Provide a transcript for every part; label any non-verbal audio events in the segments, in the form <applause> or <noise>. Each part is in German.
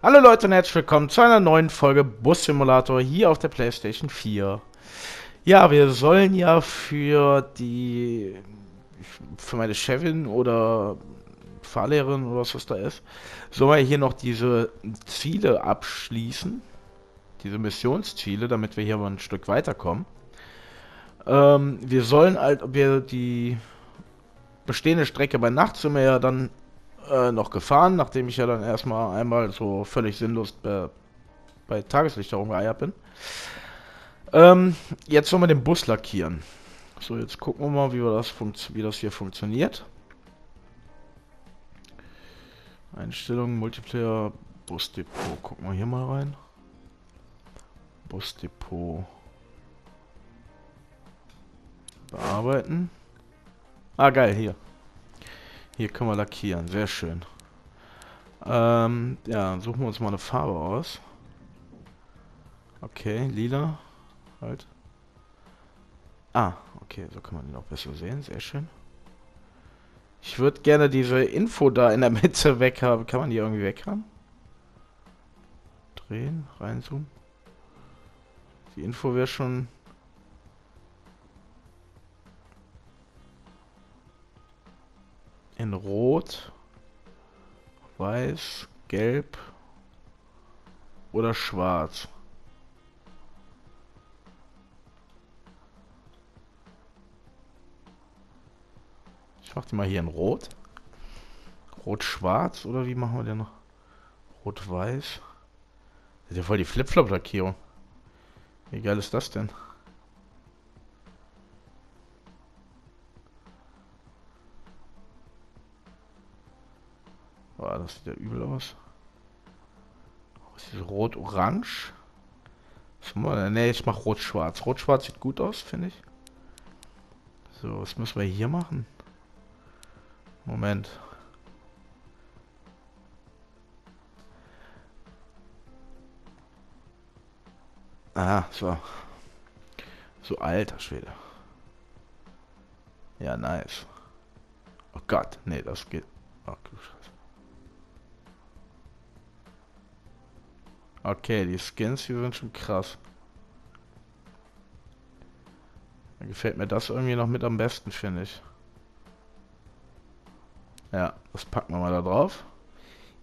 Hallo Leute und herzlich willkommen zu einer neuen Folge Bus Simulator hier auf der Playstation 4. Ja, wir sollen ja für die für meine Chefin oder Fahrlehrerin oder was das da ist, sollen wir hier noch diese Ziele abschließen. Diese Missionsziele, damit wir hier mal ein Stück weiterkommen. Ähm, wir sollen halt, ob wir die bestehende Strecke bei Nacht sind wir ja dann äh, noch gefahren, nachdem ich ja dann erstmal einmal so völlig sinnlos bei, bei Tageslicht herumgeeiert bin. Ähm, jetzt sollen wir den Bus lackieren. So, jetzt gucken wir mal, wie, wir das, wie das hier funktioniert. Einstellungen, Multiplayer, Busdepot. Gucken wir hier mal rein. Busdepot. Bearbeiten. Ah, geil, hier. Hier können wir lackieren, sehr schön. Ähm, ja, suchen wir uns mal eine Farbe aus. Okay, lila. Halt. Ah, okay, so kann man ihn auch besser sehen, sehr schön. Ich würde gerne diese Info da in der <laughs> Mitte weg haben. Kann man die irgendwie weg haben? Drehen, reinzoomen. Die Info wäre schon in Rot, Weiß, Gelb oder Schwarz. Ich mach die mal hier in Rot. Rot-Schwarz oder wie machen wir denn? Rot-Weiß. Das ist ja voll die Flip-Flop-Lackierung. Wie geil ist das denn? Boah, das sieht ja übel aus. Ist Rot-Orange? Ne, ich mach Rot-Schwarz. Rot-Schwarz sieht gut aus, finde ich. So, was müssen wir hier machen? Moment. Ah, so. So alter Schwede. Ja, nice. Oh Gott, nee, das geht. Oh, Okay, die Skins hier sind schon krass. Da gefällt mir das irgendwie noch mit am besten, finde ich. Ja, das packen wir mal da drauf.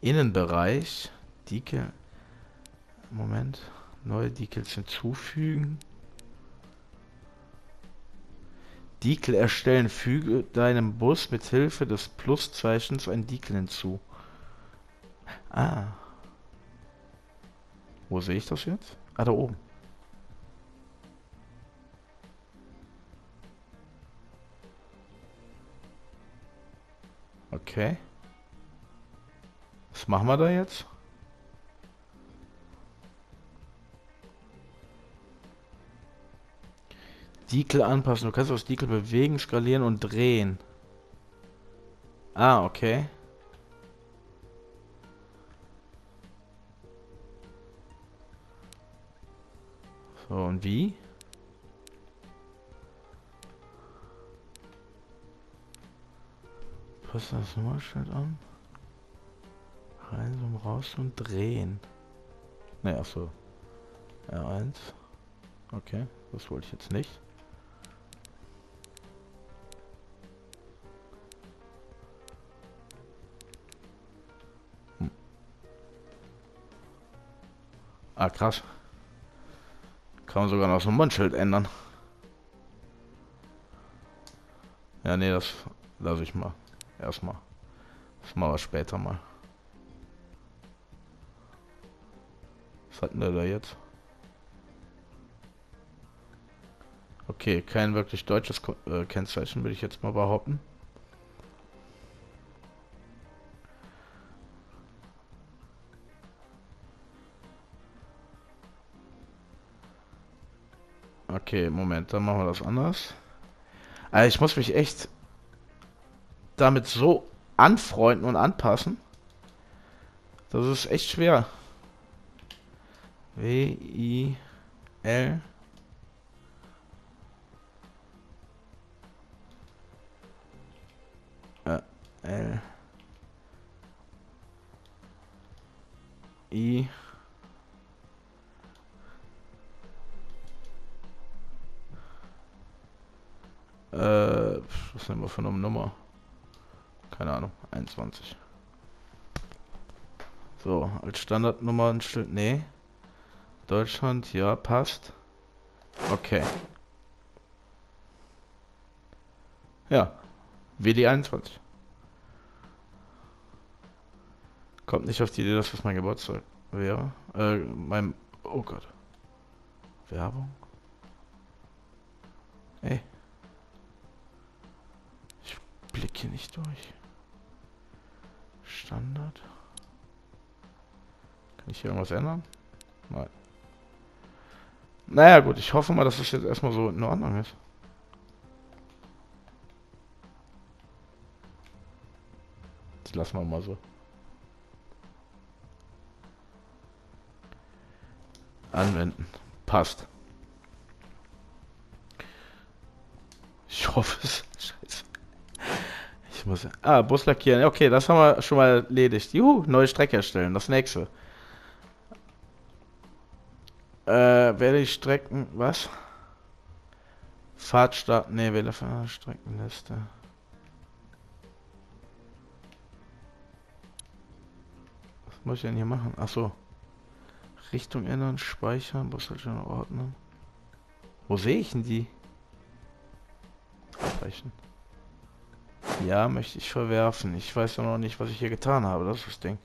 Innenbereich. Decal. Moment. Neue Decals hinzufügen. Decal erstellen. Füge deinem Bus mit Hilfe des Pluszeichens ein Decal hinzu. Ah. Wo sehe ich das jetzt? Ah, da oben. Okay. Was machen wir da jetzt? Dekel anpassen. Du kannst das Dekel bewegen, skalieren und drehen. Ah, okay. So, und wie? Passt das Nummernschild an? Rein, so raus und drehen. Ne, achso. R1. Okay, das wollte ich jetzt nicht. Hm. Ah, krass. Kann man sogar noch so ein Mundschild ändern. Ja, nee, das lasse ich mal. Erstmal. Das machen wir später mal. Was hatten wir da jetzt? Okay, kein wirklich deutsches äh, Kennzeichen, würde ich jetzt mal behaupten. Okay, Moment, dann machen wir das anders. Also ich muss mich echt damit so anfreunden und anpassen. Das ist echt schwer. W, I, L. Äh, L. I. Äh, was nehmen wir für eine Nummer? Keine Ahnung, 21. So, als Standardnummer ein Stück. Nee. Deutschland, ja, passt. Okay. Ja. WD21. Kommt nicht auf die Idee, dass das mein Geburtstag wäre. Äh, mein... Oh Gott. Werbung? Ey. Ich blicke nicht durch. Standard. Kann ich hier irgendwas ändern? Nein. Naja gut, ich hoffe mal, dass das jetzt erstmal so in Ordnung ist. Das lassen wir mal so. Anwenden. Passt. Ich hoffe es. Scheiße. Ich. Ah, Bus lackieren. Okay, das haben wir schon mal erledigt. Juhu, neue Strecke erstellen. Das nächste. Äh, werde ich Strecken... Was? Fahrtstart... Ne, wähle Streckenliste. Was muss ich denn hier machen? Achso. Richtung ändern, speichern, Bushaltestelle ordnen. Wo sehe ich denn die? Abweichen. Ja, möchte ich verwerfen. Ich weiß ja noch nicht, was ich hier getan habe. Das ist das Ding.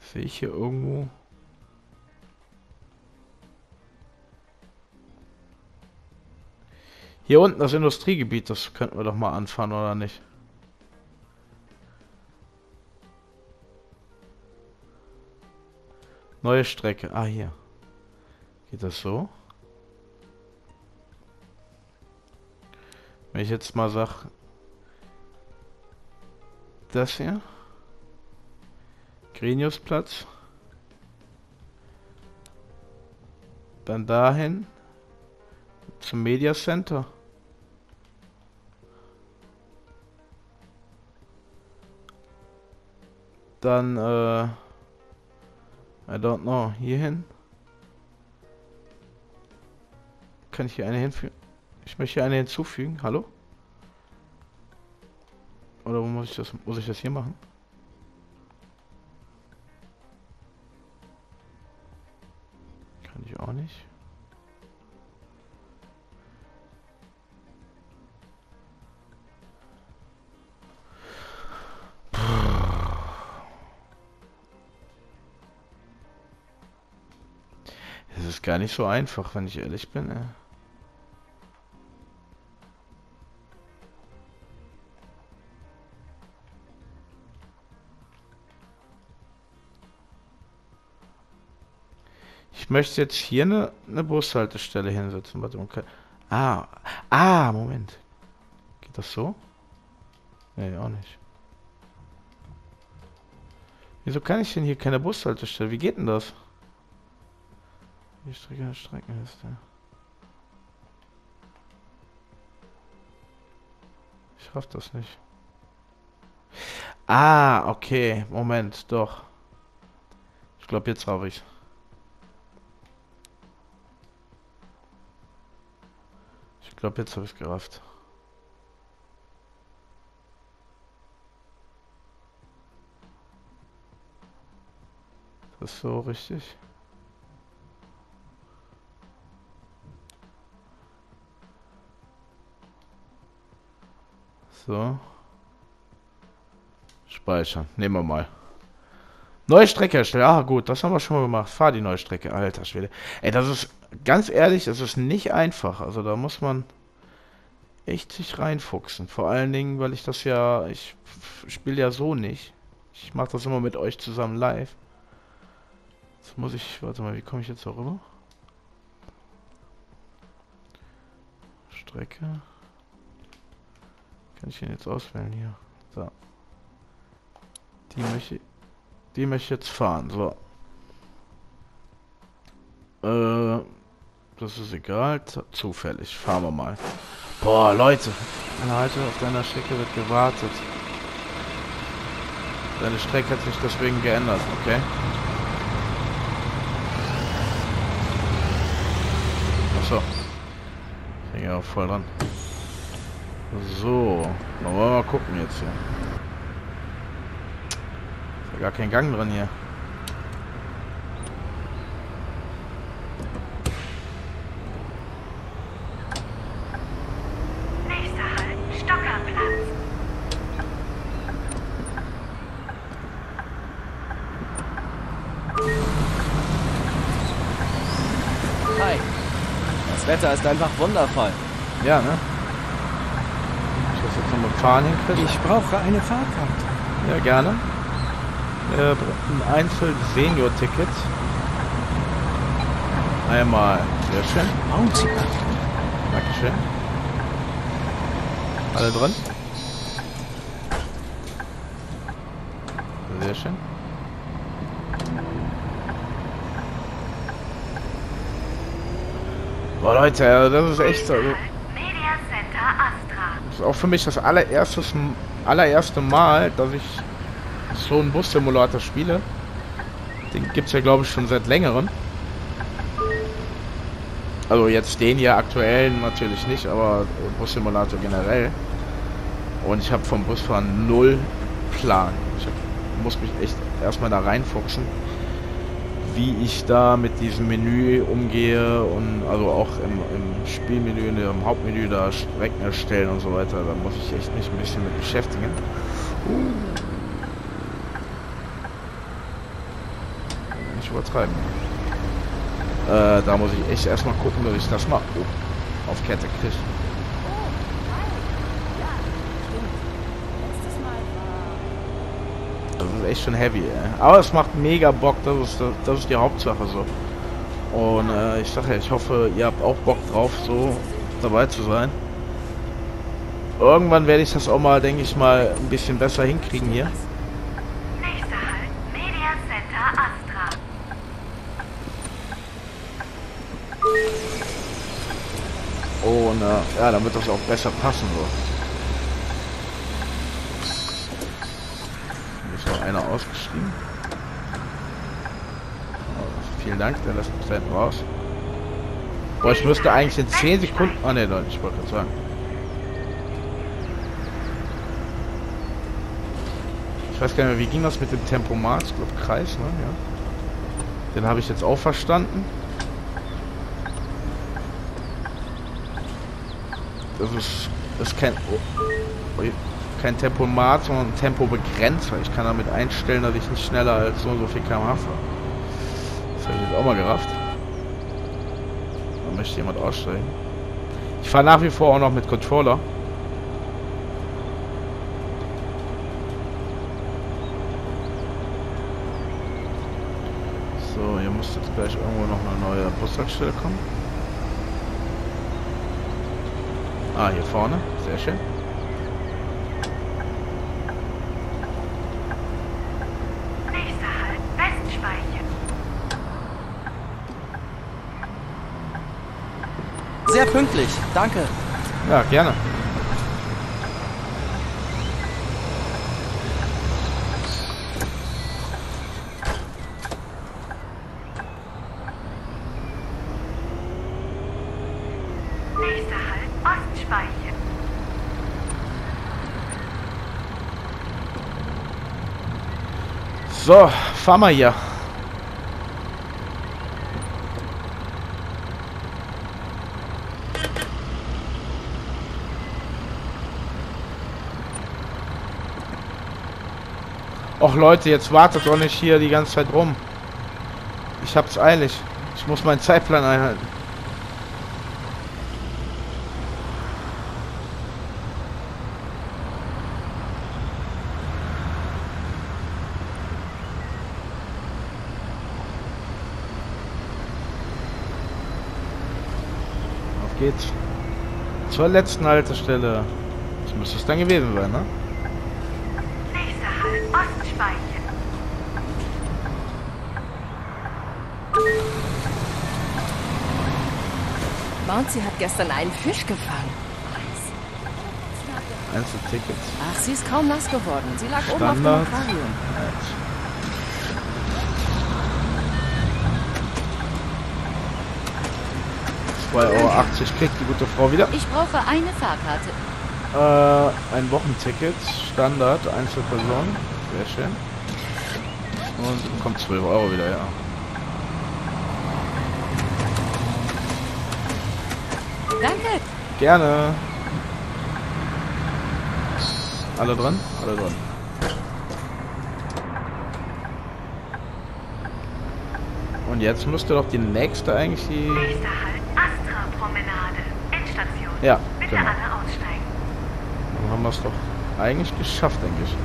Sehe ich hier irgendwo... Hier unten das Industriegebiet, das könnten wir doch mal anfahren, oder nicht? Neue Strecke. Ah, hier. Geht das so? Wenn ich jetzt mal sag... Das hier? Greniusplatz. Dann dahin. Zum Media Center. Dann, äh... I don't know. Hierhin. Kann ich hier eine hinfügen? Ich möchte eine hinzufügen. Hallo? Oder wo muss ich das, muss ich das hier machen? auch nicht. Es ist gar nicht so einfach, wenn ich ehrlich bin. Ey. Ich möchte jetzt hier eine, eine Bushaltestelle hinsetzen. Warte mal. Ah, ah, Moment. Geht das so? Nee, auch nicht. Wieso kann ich denn hier keine Bushaltestelle? Wie geht denn das? Die Strecke Streckenliste. Ich raff das nicht. Ah, okay. Moment, doch. Ich glaube, jetzt raff ich's. Glaube, jetzt habe ich es gerafft. Das ist so richtig. So. Speichern. Nehmen wir mal. Neue Strecke erstellen. Ah, gut, das haben wir schon mal gemacht. Fahr die neue Strecke. Alter Schwede. Ey, das ist, ganz ehrlich, das ist nicht einfach. Also da muss man echt sich reinfuchsen. Vor allen Dingen, weil ich das ja, ich spiele ja so nicht. Ich mache das immer mit euch zusammen live. Jetzt muss ich, warte mal, wie komme ich jetzt darüber? Strecke. Kann ich den jetzt auswählen hier? So. Die möchte, die möchte ich jetzt fahren. So. Äh, das ist egal. Zufällig. Fahren wir mal. Boah, Leute. Leute, auf deiner Strecke wird gewartet. Deine Strecke hat sich deswegen geändert, okay? Achso. Ich ja auch voll dran. So. Wollen wir mal gucken jetzt hier. Ist ja gar kein Gang dran hier. Das Wetter ist einfach wundervoll. Ja, ne? Ich das jetzt noch mit Fahren hinkriege? Ich brauche eine Fahrkarte. Ja, gerne. Äh, ein Einzel-Senior-Ticket. Einmal. Sehr schön. Bounty Dankeschön. Alle drin? Sehr schön. Boah, Leute, das ist echt so. Das ist auch für mich das allererstes, allererste Mal, dass ich so einen Bus-Simulator spiele. Den gibt es ja, glaube ich, schon seit längerem. Also jetzt den hier aktuellen natürlich nicht, aber Bus-Simulator generell. Und ich habe vom Busfahren null Plan. Ich hab, muss mich echt erstmal da reinfuchsen, wie ich da mit diesem Menü umgehe und also auch im, im Spielmenü, in dem Hauptmenü da Strecken erstellen und so weiter. Da muss ich echt mich ein bisschen mit beschäftigen. Nicht übertreiben. Äh, da muss ich echt erstmal gucken, dass ich das mal auf Kette kriege. Das ist echt schon heavy, ey. Aber es macht mega Bock, das ist, das ist die Hauptsache so. Und äh, ich sage ja, ich hoffe, ihr habt auch Bock drauf, so dabei zu sein. Irgendwann werde ich das auch mal, denke ich mal, ein bisschen besser hinkriegen hier. Nächster Halt, Media Center Astra. Und äh, ja, dann wird das auch besser passen so. Hier ist noch einer ausgeschrieben. Oh, vielen Dank, der lässt mich da hinten raus. Boah, ich müsste eigentlich in 10 Sekunden... Ah ne, Leute, ich wollte gerade sagen. Ich weiß gar nicht mehr, wie ging das mit dem Tempomat? Ich glaube Kreis, ne? Ja. Den habe ich jetzt auch verstanden. Das ist, das ist kein, oh, kein Tempomat, sondern ein Tempobegrenzer. Ich kann damit einstellen, dass ich nicht schneller als so und so viel km/h fahre. Das habe ich jetzt auch mal gerafft. Da möchte jemand aussteigen. Ich fahre nach wie vor auch noch mit Controller. So, hier muss jetzt gleich irgendwo noch eine neue Bushaltestelle kommen. Ah, hier vorne. Sehr schön. Nächster Halt, Westspeicher. Sehr pünktlich. Danke. Ja, gerne. Nächster Halt. So, fahren wir hier. Och Leute, jetzt wartet doch nicht hier die ganze Zeit rum. Ich hab's eilig. Ich muss meinen Zeitplan einhalten. Auf geht's. Zur letzten Haltestelle. Das müsste es dann gewesen sein, ne? Ostspeicher. Bouncy hat gestern einen Fisch gefangen. Einzeltickets. Ach, sie ist kaum nass geworden. Sie lag oben auf dem Standard. Aquarium. Euro kriegt die gute Frau wieder. Ich brauche eine Fahrkarte. Äh, ein Wochenticket, Standard, Einzelperson. Sehr schön. Und kommt 12 Euro wieder, ja. Danke. Gerne. Alle dran? Alle dran. Und jetzt müsste doch die nächste eigentlich die... Nächster Halt Astra Promenade. Endstation. Ja, Bitte genau. alle aussteigen. Dann haben wir es doch eigentlich geschafft, denke ich.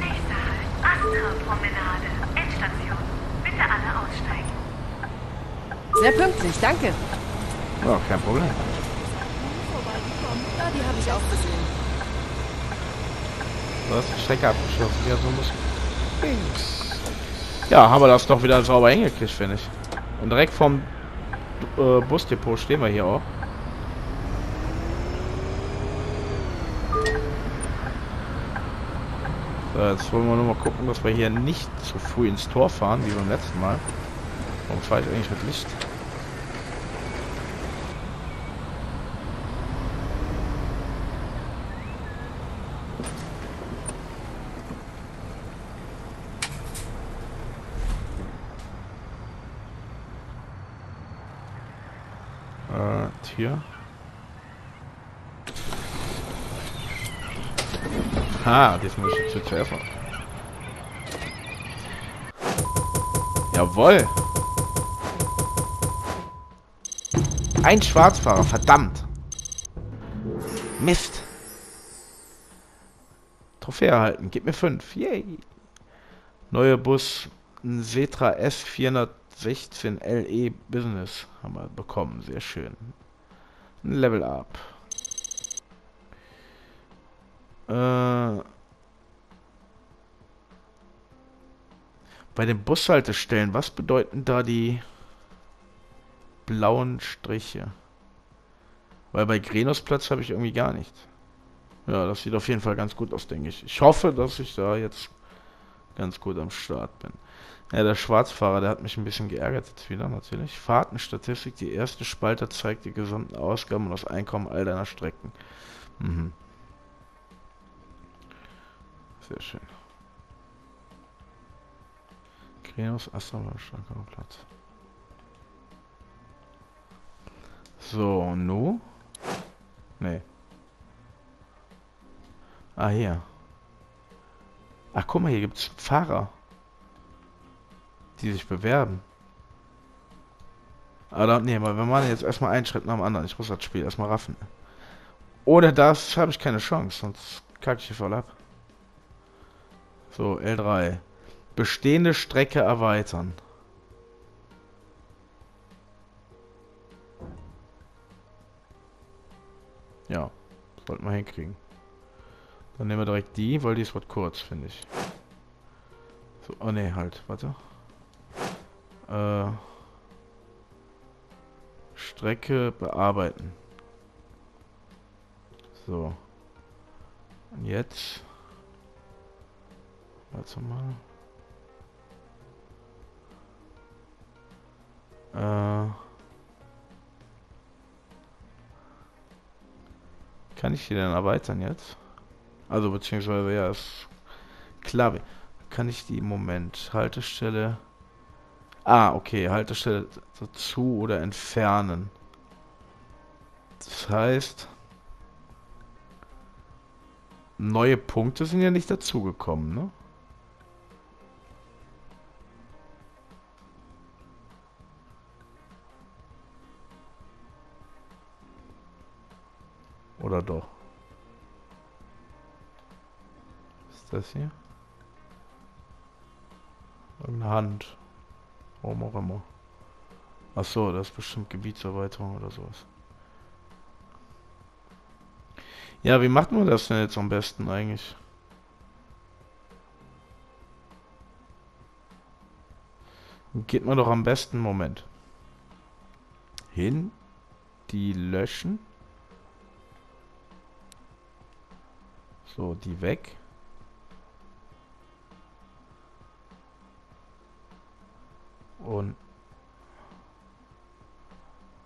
Nächster Halt Astra Promenade. Endstation. Bitte alle aussteigen. Sehr pünktlich, danke. Ja, kein Problem. Ja, die habe ich auch gesehen. Du hast die Strecke abgeschlossen. Ja, so muss... Ja, haben wir das doch wieder sauber hingekriegt, finde ich. Und direkt vom äh, Busdepot stehen wir hier auch. So, jetzt wollen wir nur mal gucken, dass wir hier nicht zu früh ins Tor fahren, wie beim letzten Mal. Warum fahre ich eigentlich mit Licht? Äh, Tier. Ha, das muss ich zu zuerst machen. Jawoll. Ein Schwarzfahrer, verdammt. Mist. Trophäe erhalten, gib mir 5. Yay. Neuer Bus, ein Setra S416 LE Business haben wir bekommen, sehr schön. Ein Level Up. Äh, bei den Bushaltestellen, was bedeuten da die blauen Striche? Weil bei Grenosplatz habe ich irgendwie gar nichts. Ja, das sieht auf jeden Fall ganz gut aus, denke ich. Ich hoffe, dass ich da jetzt ganz gut am Start bin. Ja, der Schwarzfahrer, der hat mich ein bisschen geärgert jetzt wieder, natürlich. Fahrtenstatistik, die erste Spalte zeigt die gesamten Ausgaben und das Einkommen all deiner Strecken. Mhm. Sehr schön. Krenos Astralbahn starker Platz. So, nu? Nee. Ah, hier. Ach, guck mal, hier gibt's Fahrer. Die sich bewerben. Aber nee, aber wir machen jetzt erstmal einen Schritt nach dem anderen. Ich muss das Spiel erstmal raffen. Ohne das habe ich keine Chance, sonst kacke ich hier voll ab. So, L3. Bestehende Strecke erweitern. Ja, sollten wir hinkriegen. Dann nehmen wir direkt die, weil die ist was kurz, finde ich. So, oh ne, halt, warte. Äh, Strecke bearbeiten. So. Und jetzt. Warte mal. Äh. Kann ich die denn erweitern jetzt? Also beziehungsweise ja, ist klar. Kann ich die im Moment Haltestelle Ah, okay, Haltestelle dazu oder entfernen. Das heißt, neue Punkte sind ja nicht dazugekommen, ne? Oder doch? Was ist das hier? Irgendeine Hand. Warum auch immer. Ach so, das ist bestimmt Gebietserweiterung oder sowas. Ja, wie macht man das denn jetzt am besten eigentlich? Geht man doch am besten, Moment. Hin, die löschen. So, die weg. Und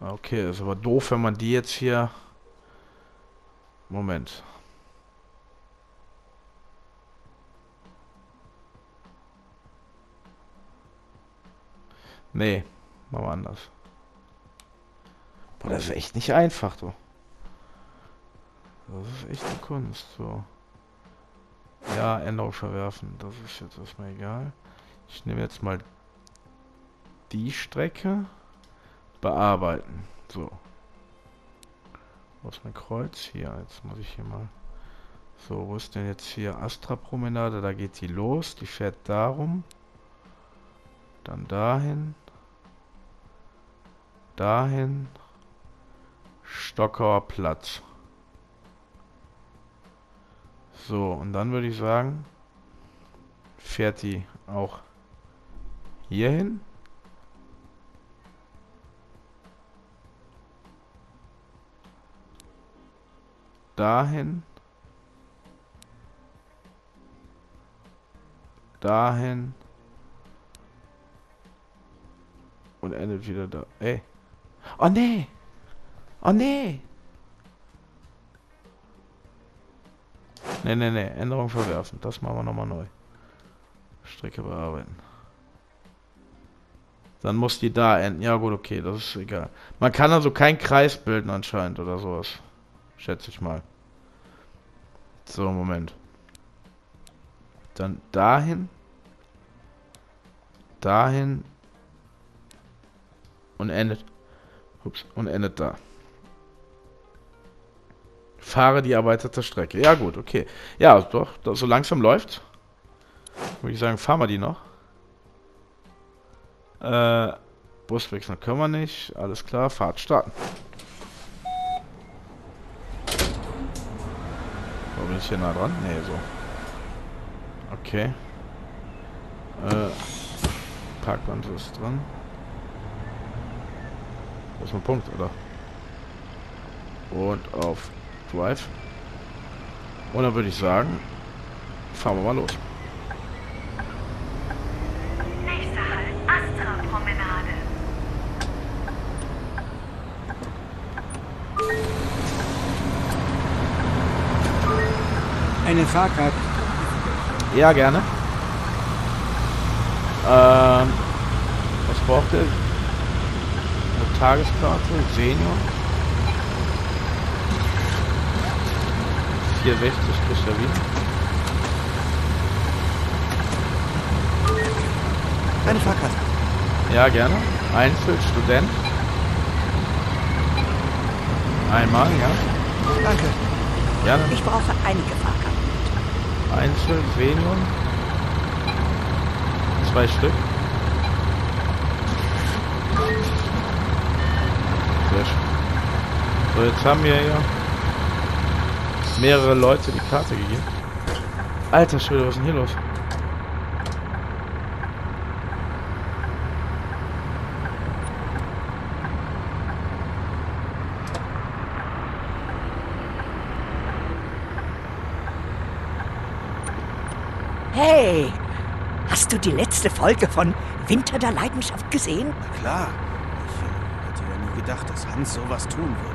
Okay, ist aber doof, wenn man die jetzt hier... Moment. Nee, machen wir anders. Boah, das ist echt nicht einfach, du. Das ist echt eine Kunst, so. Ja, Änderung verwerfen. Das ist jetzt erstmal egal. Ich nehme jetzt mal die Strecke. Bearbeiten. So. Wo ist mein Kreuz? Hier, jetzt muss ich hier mal... So, wo ist denn jetzt hier Astra-Promenade? Da geht die los. Die fährt darum. Dann dahin. Dahin. Stockauer Platz. So, und dann würde ich sagen, fährt die auch hier hin. dahin. Dahin. Und endet wieder da. Ey. Oh nee. Oh nee. Nee, nee, nee. Änderung verwerfen. Das machen wir nochmal neu. Strecke bearbeiten. Dann muss die da enden. Ja gut, okay, das ist egal. Man kann also keinen Kreis bilden anscheinend oder sowas. Schätze ich mal. So, Moment. Dann dahin. Dahin. Und endet. Ups, und endet da. Fahre die erweiterte Strecke. Ja, gut, okay. Ja, doch, so langsam läuft. Würde ich sagen, fahren wir die noch. Äh, Buswechsel können wir nicht. Alles klar, Fahrt starten. bin ich hier nah dran? Nee, so. Okay. Äh, Parkband ist dran. Das ist ein Punkt, oder? Und auf Drive. Und dann würde ich sagen, fahren wir mal los. eine Fahrkarte? Ja, gerne. Ähm, was braucht ihr? Eine Tageskarte, Senior. 460 Christa Wien. Eine Fahrkarte. Ja, gerne. Einzel, Student. Einmal, ja. Danke. Gerne. Ich brauche einige Fahrkarten. Einzel, Xenion. Zwei Stück. Sehr schön. So, jetzt haben wir ja mehrere Leute die Karte gegeben. Alter Schwede, was ist denn hier los? Hey, hast du die letzte Folge von Winter der Leidenschaft gesehen? Na klar. Ich hätte ja nie gedacht, dass Hans sowas tun würde.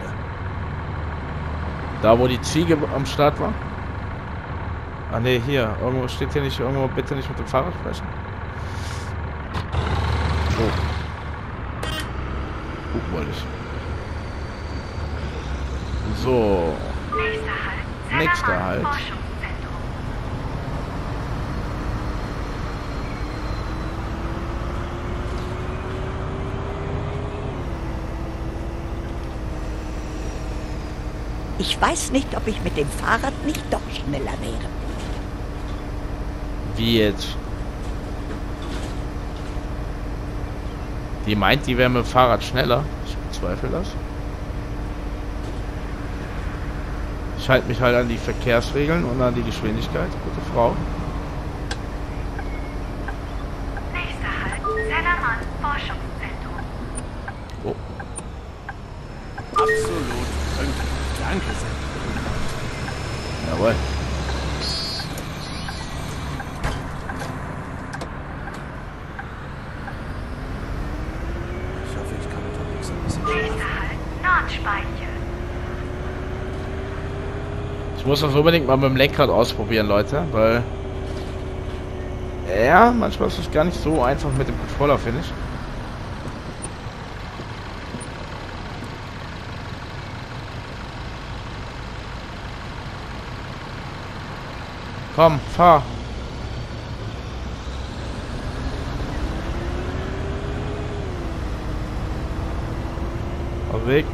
Da, wo die Ziege am Start war? Ah ne, hier. Irgendwo steht hier nicht irgendwo, bitte nicht mit dem Fahrrad sprechen. Oh. Guck wollte ich. So. Nächster Halt. Nächster Halt. Ich weiß nicht, ob ich mit dem Fahrrad nicht doch schneller wäre. Wie jetzt? Die meint, die wäre mit dem Fahrrad schneller. Ich bezweifle das. Ich halte mich halt an die Verkehrsregeln und an die Geschwindigkeit. Gute Frau. Sehr. Jawohl. Ich hoffe, ich kann unterwegs ein bisschen Nordspeiche. Ich muss das unbedingt mal mit dem Lenkrad ausprobieren, Leute, weil... Ja, manchmal ist es gar nicht so einfach mit dem Controller, finde ich. Komm, fahr. Auf Weg.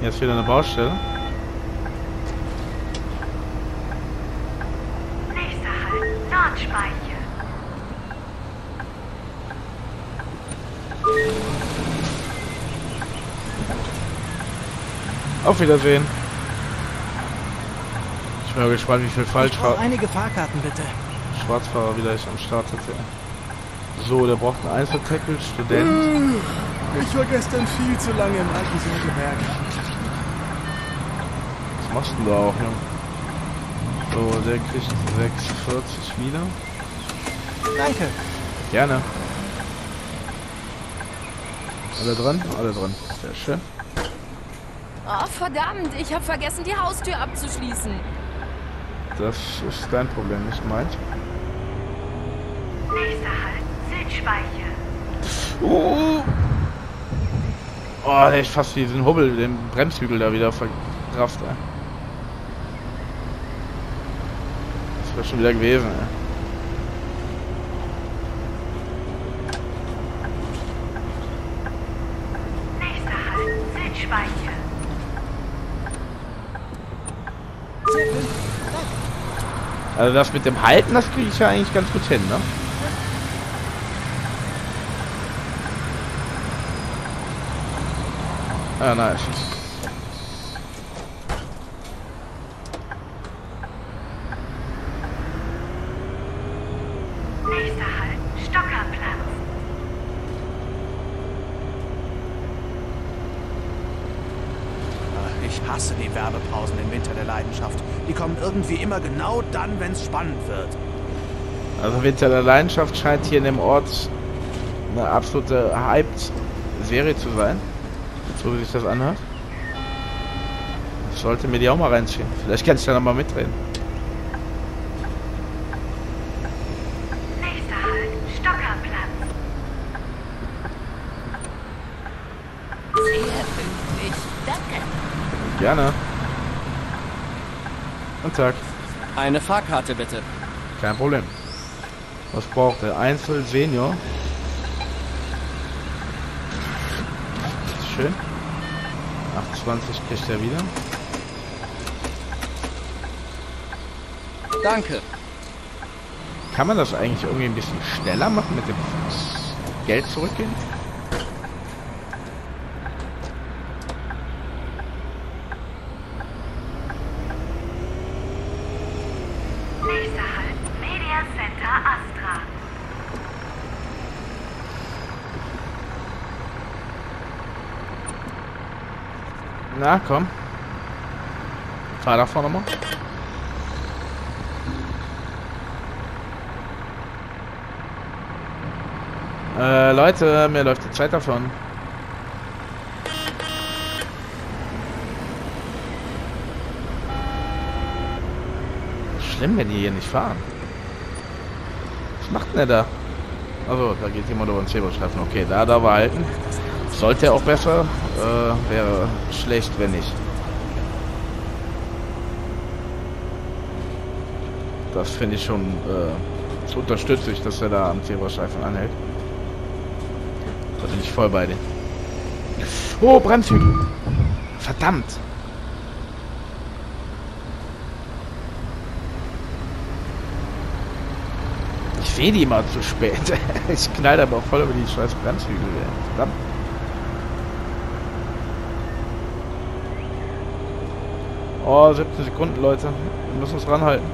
Hier ist wieder eine Baustelle. Nächster Halt, Nordspeiche. Auf Wiedersehen. Ich bin mal gespannt, wie viel Falschfahrer, einige Fahrkarten, bitte. Schwarzfahrer wieder ich am Start hatte. So, der braucht einen Einzeltackle, Student. Ich war gestern viel zu lange im alten Sägewerk. Was machst du denn da auch, Junge? So, der kriegt 6,40 wieder. Danke. Gerne. Alle dran? Alle dran. Sehr schön. Oh, verdammt, ich habe vergessen, die Haustür abzuschließen. Das ist dein Problem, nicht meins. Nächster Halt, Südspeiche. Oh, oh hätte fast diesen Hubbel, den Bremshügel da wieder verkraft, ey. Das wäre schon wieder gewesen, ey. Nächster Halt, Südspeiche. Also das mit dem Halten, das kriege ich ja eigentlich ganz gut hin, ne? Ah, nice. Nächster Halt, Stockerplatz. Ich hasse die Werbepausen im Winter der Leidenschaft. Kommen irgendwie immer genau dann, wenn es spannend wird. Also Winter der Leidenschaft scheint hier in dem Ort eine absolute Hyped-Serie zu sein. So wie sich das anhört. Ich sollte mir die auch mal reinziehen. Vielleicht kann ich da noch mal mitreden. Nächster Halt, Stockerplatz. Sehr pünktlich. Danke. Gerne. Eine Fahrkarte, bitte. Kein Problem. Was braucht er? Einzel Senior. Schön. 28 kriegt er wieder. Danke. Kann man das eigentlich irgendwie ein bisschen schneller machen mit dem Geld zurückgehen? Nächster Halt, Media Center Astra. Na, komm. Fahr da vorne mal. Äh, Leute, mir läuft die Zeit davon. Schlimm, wenn die hier nicht fahren. Was macht denn der da? Also, da geht jemand über den Zebrastreifen. Okay, da, da war halten. Sollte er auch besser. Äh, wäre schlecht, wenn nicht. Das finde ich schon äh, unterstütze ich, dass er da am Zebrastreifen anhält. Da bin ich voll bei dir. Oh, Bremshügel. Verdammt. Ich sehe die immer zu spät. <laughs> ich knall aber voll über die scheiß Bremshügel. Verdammt. Oh, 17 Sekunden, Leute. Wir müssen uns ranhalten.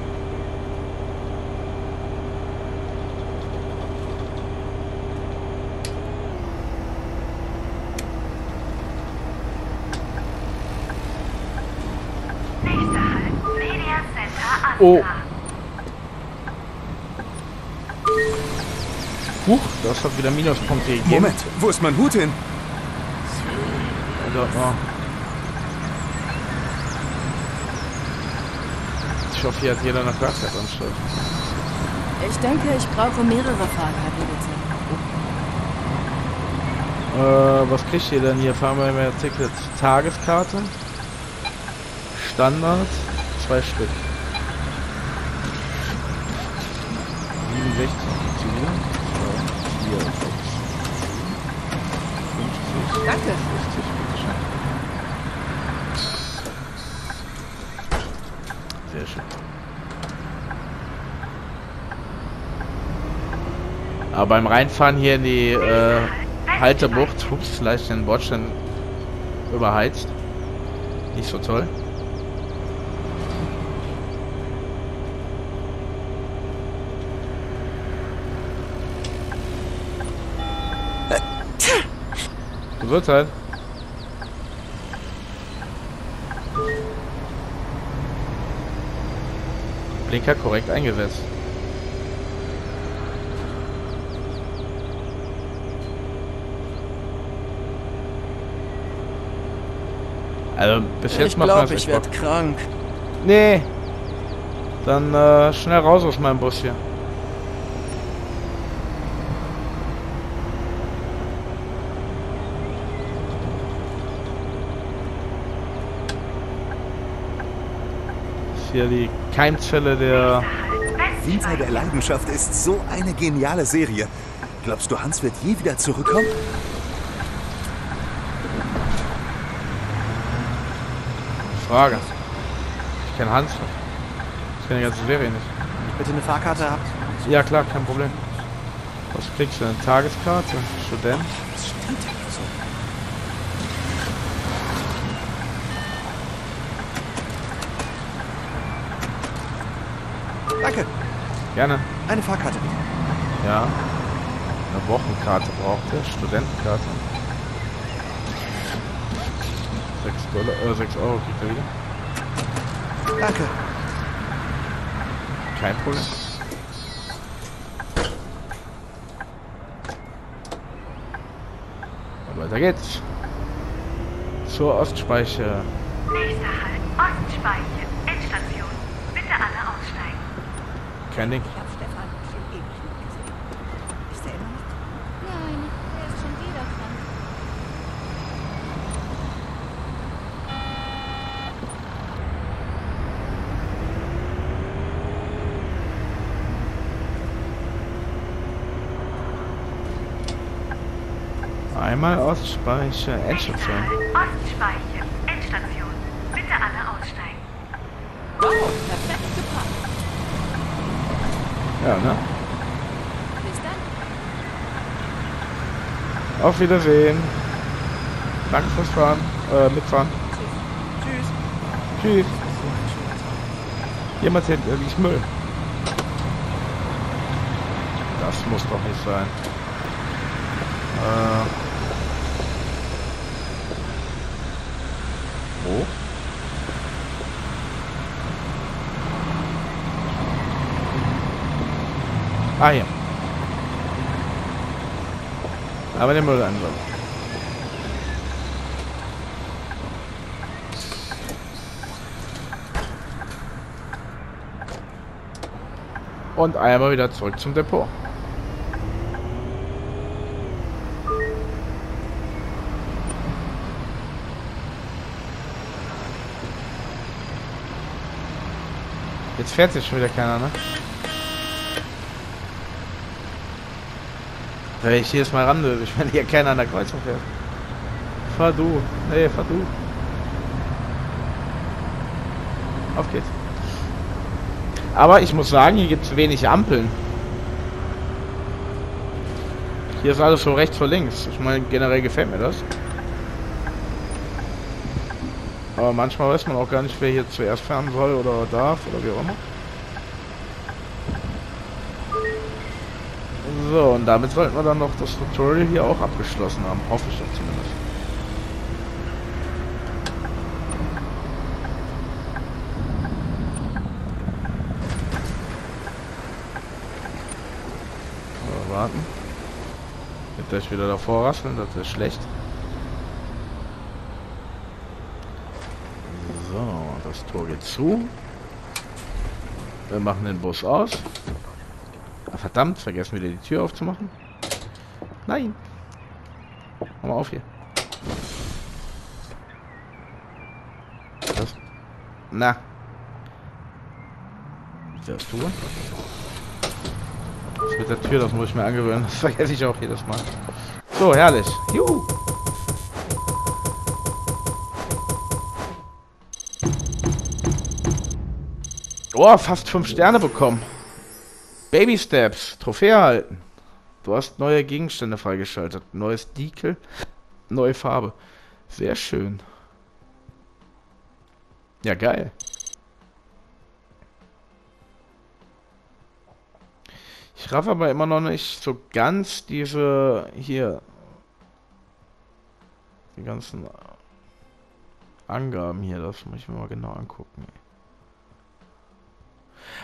Nächster Halt, Media Center Astra. Oh. Huch, das hat wieder Minuspunkte gegeben. Moment, wo ist mein Hut hin? Oder, oh. Ich hoffe, hier hat jeder eine Fahrkartanstalt. Ich denke, ich brauche mehrere Fahrkarten, bitte. Äh, was kriegt ihr denn hier? Fahren wir mehr Ticket. Tageskarte. Standard. Zwei Stück. 67 zu wieder. 4, 6, 50. Danke. 60, bitteschön. Sehr schön. Aber beim Reinfahren hier in die äh, Haltebucht, hups, vielleicht den Bordstein überheizt. Nicht so toll. Gesundheit. Blinker korrekt eingesetzt. Also bis jetzt Ich macht glaube, das ich echt Bock. werde krank. Nee. Dann äh, schnell raus aus meinem Bus hier. Ist hier die Keimzelle der... Winter der Leidenschaft ist so eine geniale Serie. Glaubst du, Hans wird je wieder zurückkommen? Frage. Ich kenne Hans. Ich kenne die ganze Serie nicht. Bitte eine Fahrkarte habt. Ja klar, kein Problem. Was kriegst du denn? Tageskarte? Student? Danke. Gerne. Eine Fahrkarte bitte. Ja. Eine Wochenkarte braucht er. Studentenkarte. 6 Dollar, äh, 6 Euro kriegt er wieder. Danke. Kein Problem. Und weiter geht's. Zur Ostspeiche. Nächster Halt, Ostspeiche, Endstation. Bitte alle aussteigen. Kein Ding. Ich habe Stefan schon ewig nicht gesehen. Ist er immer noch? Nein, er ist schon wieder krank. Einmal Ostspeiche, Nächster Endstation. Ostspeiche, Endstation. Bitte alle aussteigen. Wow, perfekt geparkt. Ja, ne? Bis dann. Auf Wiedersehen. Danke fürs Fahren. Äh, mitfahren. Tschüss. Tschüss. Jemand hier liegt Müll. Das muss doch nicht sein. Äh. Wo? Ah, hier. Aber den Müll anschauen. Und einmal wieder zurück zum Depot. Jetzt fährt sich schon wieder keiner, ne? Wenn ich jedes Mal ran ich wenn hier keiner an der Kreuzung fährt. Fahr du. Nee, fahr du. Auf geht's. Aber ich muss sagen, hier gibt es wenig Ampeln. Hier ist alles so rechts vor links. Ich meine, generell gefällt mir das. Aber manchmal weiß man auch gar nicht, wer hier zuerst fahren soll oder darf oder wie auch immer. So, und damit sollten wir dann noch das Tutorial hier auch abgeschlossen haben. Hoffe ich doch zumindest. So, warten. Wird gleich wieder davor rasseln, das ist schlecht. So, das Tor geht zu. Wir machen den Bus aus. Verdammt, vergessen wieder die Tür aufzumachen. Nein. Mach mal auf hier. Was? Na. Fährst du? Das mit der Tür, das muss ich mir angewöhnen. Das vergesse ich auch jedes Mal. So, herrlich. Juhu. Oh, fast fünf Sterne bekommen. Baby Steps, Trophäe erhalten. Du hast neue Gegenstände freigeschaltet. Neues Decal, neue Farbe. Sehr schön. Ja, geil. Ich raff aber immer noch nicht so ganz diese hier die ganzen Angaben hier. Das muss ich mir mal genau angucken.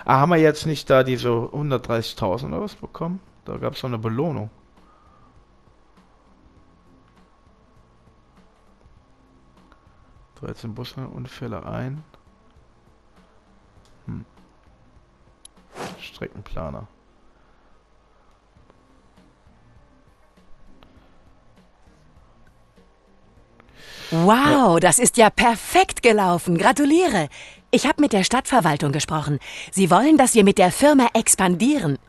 Ah, haben wir jetzt nicht da diese 130.000 oder was bekommen? Da gab es so eine Belohnung. Dreizehn Busunfälle ein. Hm. Streckenplaner. Wow, das ist ja perfekt gelaufen. Gratuliere. Ich habe mit der Stadtverwaltung gesprochen. Sie wollen, dass wir mit der Firma expandieren.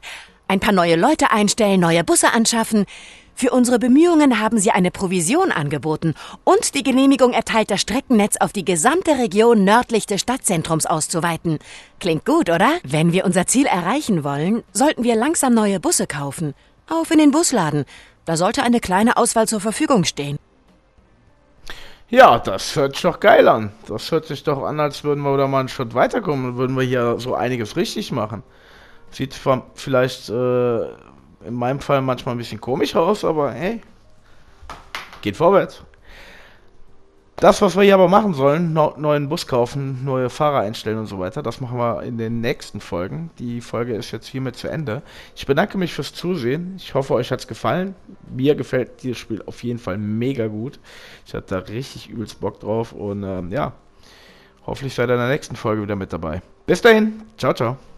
Ein paar neue Leute einstellen, neue Busse anschaffen. Für unsere Bemühungen haben sie eine Provision angeboten und die Genehmigung erteilt, das Streckennetz auf die gesamte Region nördlich des Stadtzentrums auszuweiten. Klingt gut, oder? Wenn wir unser Ziel erreichen wollen, sollten wir langsam neue Busse kaufen. Auf in den Busladen. Da sollte eine kleine Auswahl zur Verfügung stehen. Ja, das hört sich doch geil an. Das hört sich doch an, als würden wir da mal einen Schritt weiterkommen und würden wir hier so einiges richtig machen. Sieht vielleicht äh, in meinem Fall manchmal ein bisschen komisch aus, aber hey, geht vorwärts. Das, was wir hier aber machen sollen, neuen Bus kaufen, neue Fahrer einstellen und so weiter, das machen wir in den nächsten Folgen. Die Folge ist jetzt hiermit zu Ende. Ich bedanke mich fürs Zusehen. Ich hoffe, euch hat es gefallen. Mir gefällt dieses Spiel auf jeden Fall mega gut. Ich hatte da richtig übelst Bock drauf und ähm, ja, hoffentlich seid ihr in der nächsten Folge wieder mit dabei. Bis dahin, ciao, ciao.